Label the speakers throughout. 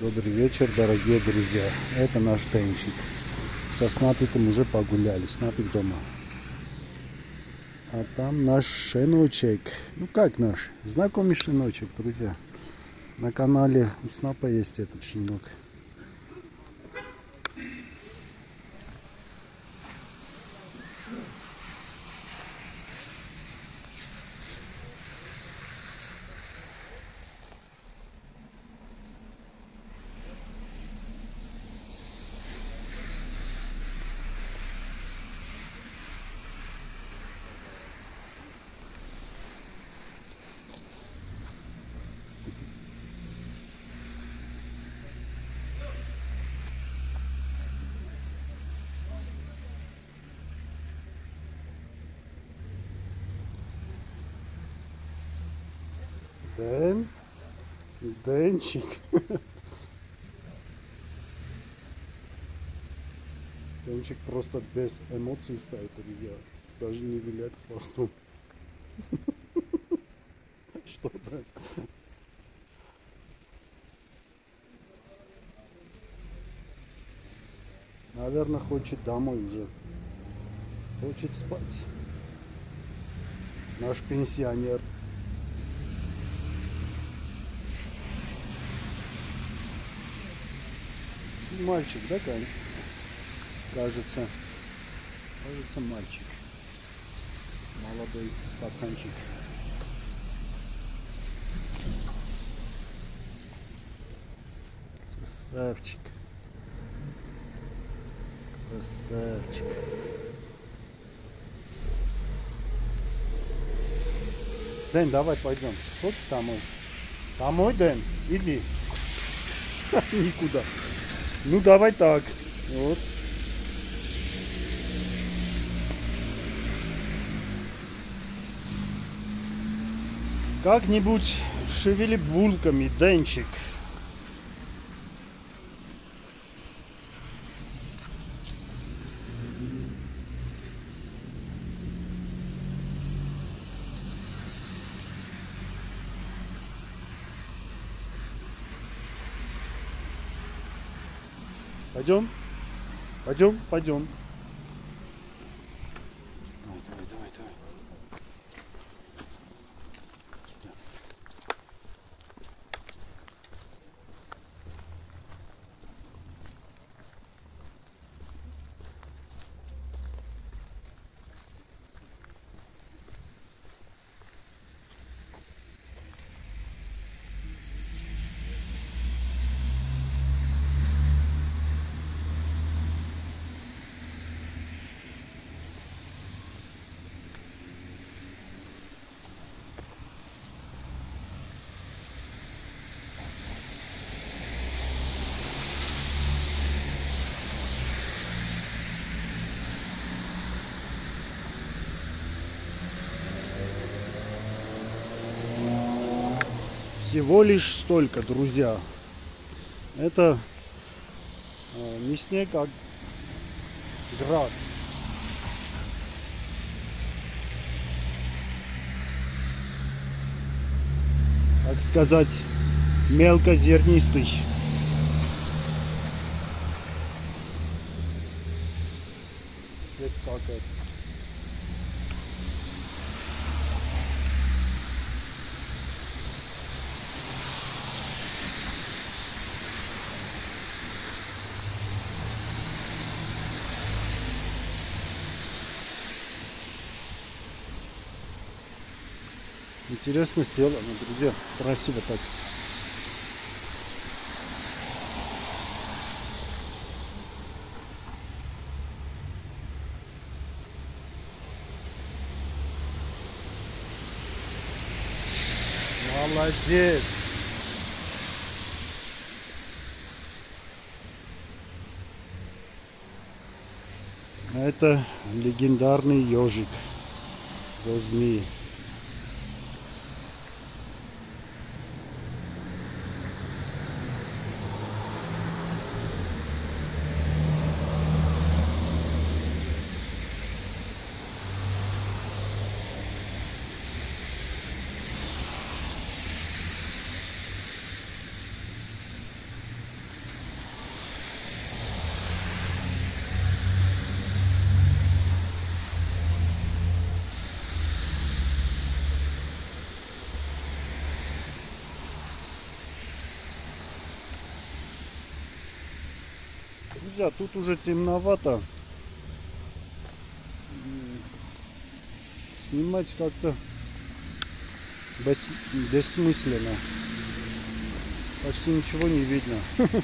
Speaker 1: Добрый вечер, дорогие друзья. Это наш Тенчик. Со Снапиком уже погуляли. Снапик дома. А там наш щеночек. Ну как наш? Знакомый щеночек, друзья. На канале у Снапа есть этот щенок. Дэн. Денчик. Денчик просто без эмоций стоит, друзья. Даже не виляет хвостом. Что, да? Наверное, хочет домой уже. Хочет спать. Наш пенсионер. Мальчик, да, Кань? Кажется. Кажется, мальчик. Молодой пацанчик. Красавчик. Красавчик. Дэн, давай пойдем. Хочешь домой? Домой, Дэн? Иди. Никуда. Ну давай так. Вот. Как-нибудь шевели булками, Денчик. Пойдем? Пойдем? Пойдем. Давай, давай, давай, давай. Сюда. Всего лишь столько, друзья. Это э, не снег, а град. Так сказать, мелкозернистый. Ведь как это? Интересно сделано, друзья. Красиво так. Молодец. Это легендарный ежик. Возьми. Друзья, тут уже темновато. Снимать как-то бес... бессмысленно. Почти ничего не видно.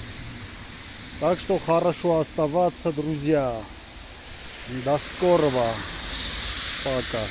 Speaker 1: Так что хорошо оставаться, друзья. До скорого. Пока.